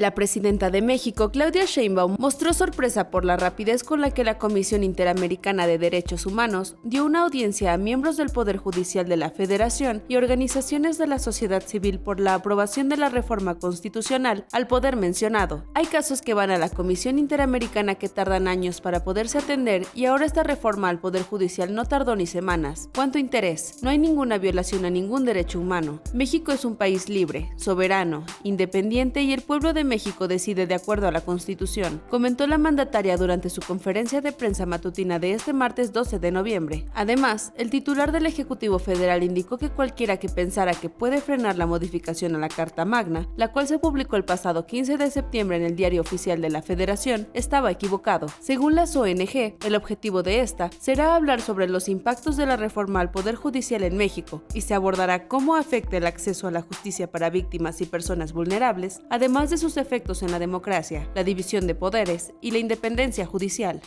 La presidenta de México, Claudia Sheinbaum, mostró sorpresa por la rapidez con la que la Comisión Interamericana de Derechos Humanos dio una audiencia a miembros del Poder Judicial de la Federación y organizaciones de la sociedad civil por la aprobación de la reforma constitucional al poder mencionado. Hay casos que van a la Comisión Interamericana que tardan años para poderse atender y ahora esta reforma al Poder Judicial no tardó ni semanas. ¿Cuánto interés? No hay ninguna violación a ningún derecho humano. México es un país libre, soberano, independiente y el pueblo de México decide de acuerdo a la Constitución, comentó la mandataria durante su conferencia de prensa matutina de este martes 12 de noviembre. Además, el titular del Ejecutivo Federal indicó que cualquiera que pensara que puede frenar la modificación a la Carta Magna, la cual se publicó el pasado 15 de septiembre en el Diario Oficial de la Federación, estaba equivocado. Según las ONG, el objetivo de esta será hablar sobre los impactos de la reforma al Poder Judicial en México y se abordará cómo afecta el acceso a la justicia para víctimas y personas vulnerables, además de sus efectos en la democracia, la división de poderes y la independencia judicial.